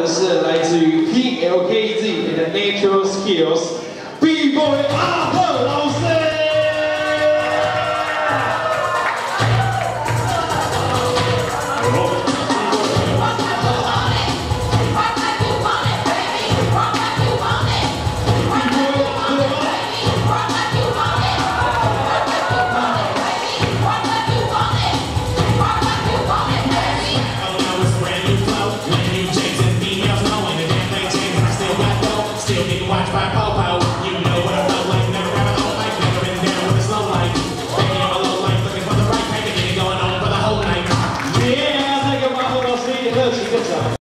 的是来自于 PLKZ 的 Natural Skillz B Boy R。still being watched by Popo. You know what I felt like, never got a whole life, never been down with a slow life. Baby, I'm a low life, looking for the right kind of thing going on for the whole night. Yeah, I think I'm a whole see you. Look, she good